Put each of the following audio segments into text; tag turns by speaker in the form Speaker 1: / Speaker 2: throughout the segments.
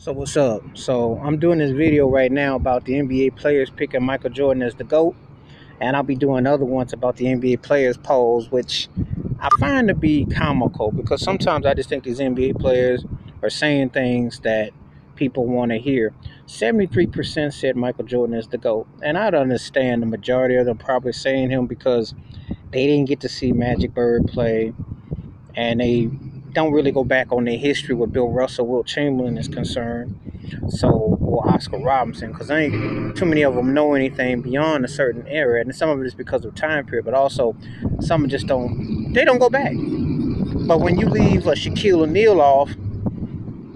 Speaker 1: So what's up? So I'm doing this video right now about the NBA players picking Michael Jordan as the GOAT. And I'll be doing other ones about the NBA players polls, which I find to be comical because sometimes I just think these NBA players are saying things that people want to hear. 73% said Michael Jordan is the GOAT. And I'd understand the majority of them probably saying him because they didn't get to see Magic Bird play and they don't really go back on their history with Bill Russell, Wilt Chamberlain is concerned. So, or Oscar Robertson, because ain't too many of them know anything beyond a certain era, and some of it is because of time period, but also some just don't. They don't go back. But when you leave a Shaquille O'Neal off,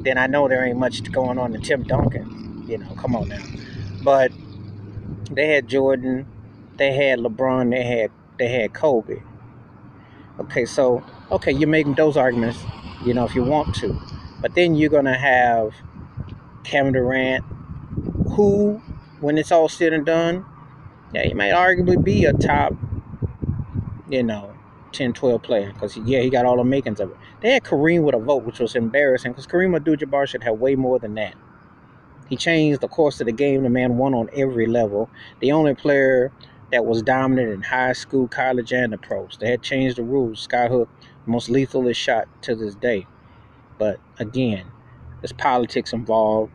Speaker 1: then I know there ain't much going on in Tim Duncan. You know, come on now. But they had Jordan, they had LeBron, they had they had Kobe. Okay, so okay, you're making those arguments, you know, if you want to. But then you're going to have Kevin Durant, who, when it's all said and done, yeah, he might arguably be a top, you know, 10, 12 player. Because, yeah, he got all the makings of it. They had Kareem with a vote, which was embarrassing because Kareem Abdul-Jabbar should have way more than that. He changed the course of the game. The man won on every level. The only player that was dominant in high school, college, and the pros. They had changed the rules. Skyhook, most lethalest shot to this day. But again, there's politics involved,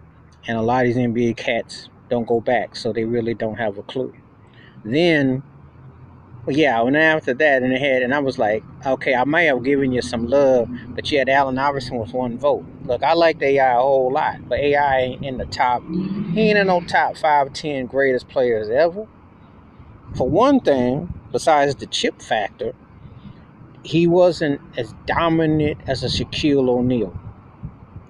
Speaker 1: and a lot of these NBA cats don't go back, so they really don't have a clue. Then, yeah, and after that, in the head, and I was like, okay, I may have given you some love, but you had Allen Iverson with one vote. Look, I liked AI a whole lot, but AI ain't in the top. He ain't in no top five, ten greatest players ever for one thing, besides the chip factor, he wasn't as dominant as a Shaquille O'Neal,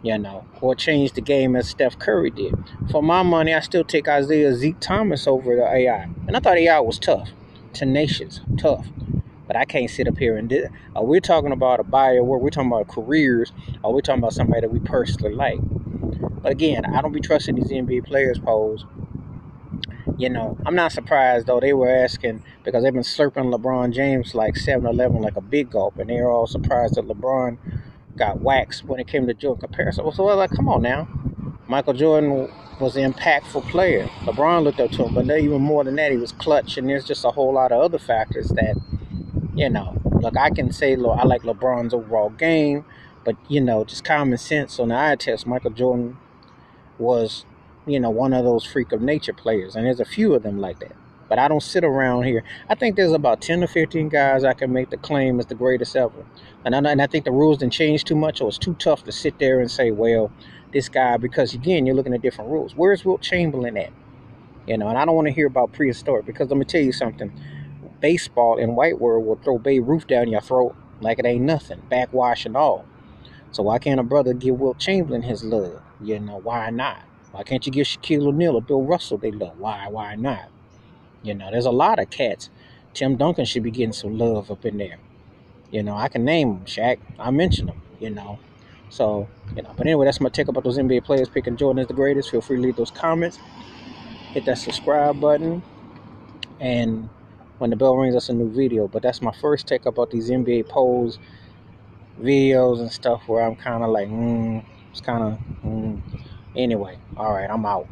Speaker 1: you know, or changed the game as Steph Curry did. For my money, I still take Isaiah Zeke Thomas over the AI. And I thought AI was tough, tenacious, tough. But I can't sit up here and do uh, We're talking about a buyer we're talking about careers, or we're talking about somebody that we personally like. But again, I don't be trusting these NBA players polls you know, I'm not surprised though. They were asking because they've been slurping LeBron James like 7 Eleven like a big gulp, and they're all surprised that LeBron got waxed when it came to Jordan comparison. So, well, like, come on now. Michael Jordan was an impactful player. LeBron looked up to him, but even more than that, he was clutch, and there's just a whole lot of other factors that, you know, look, I can say, look, I like LeBron's overall game, but, you know, just common sense on the eye test, Michael Jordan was you know, one of those freak of nature players. And there's a few of them like that. But I don't sit around here. I think there's about 10 to 15 guys I can make the claim as the greatest ever. And I, and I think the rules didn't change too much, or it's too tough to sit there and say, well, this guy, because again, you're looking at different rules. Where's Wilt Chamberlain at? You know, and I don't want to hear about prehistoric because let me tell you something. Baseball in White World will throw Babe Ruth down your throat like it ain't nothing, backwash and all. So why can't a brother give Wilt Chamberlain his love? You know, why not? Why can't you give Shaquille O'Neal or Bill Russell they love? Why? Why not? You know, there's a lot of cats. Tim Duncan should be getting some love up in there. You know, I can name them, Shaq. I mentioned them, you know. So, you know, but anyway, that's my take about those NBA players picking Jordan as the greatest. Feel free to leave those comments. Hit that subscribe button. And when the bell rings, that's a new video. But that's my first take about these NBA polls, videos, and stuff where I'm kind of like, mm, it's kind of, mm, Anyway, all right, I'm out.